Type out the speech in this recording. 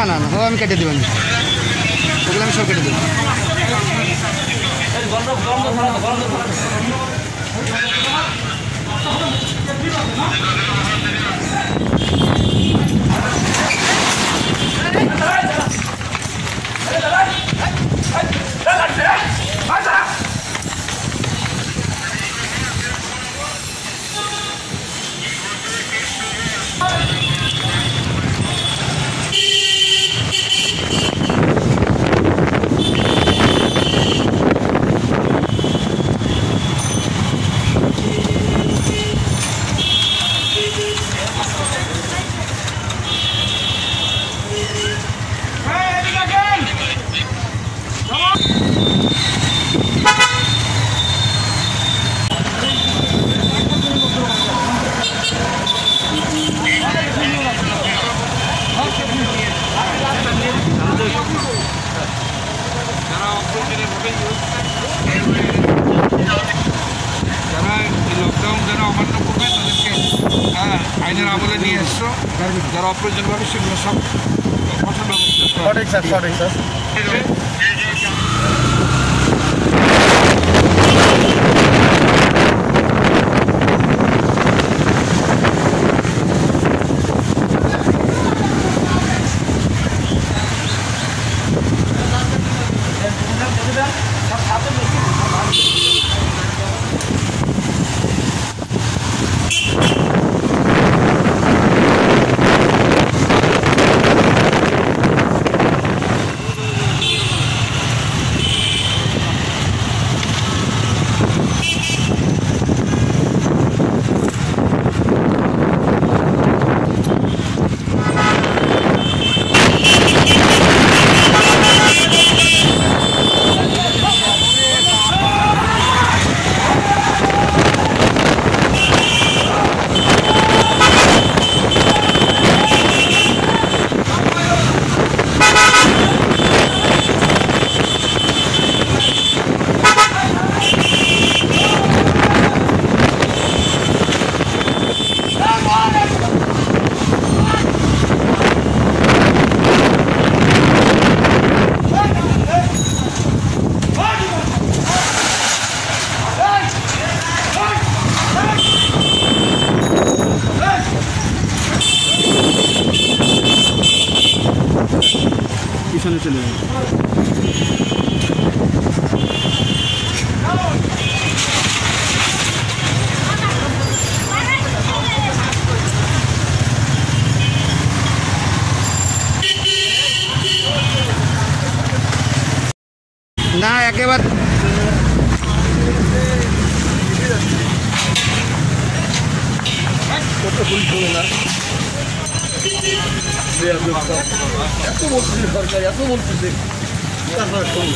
আমি কেটে দেবেন ওগুলো আমি সব কেটে দেবো। যারা এই লকডাউন যারা অমান্য করবে তাদেরকে হ্যাঁ, আইনের আমলে নিয়ে এসছো। যারা অপ্রয়োজনভাবে সেগুলো সব কঠোর ব্যবস্থা সঠিক স্যার সঠিক স্যার। পিছনে চলে যাবে না একেবারে все объекты. Я думал, что ты паркар, я думал, что ты... Я знаю, что он.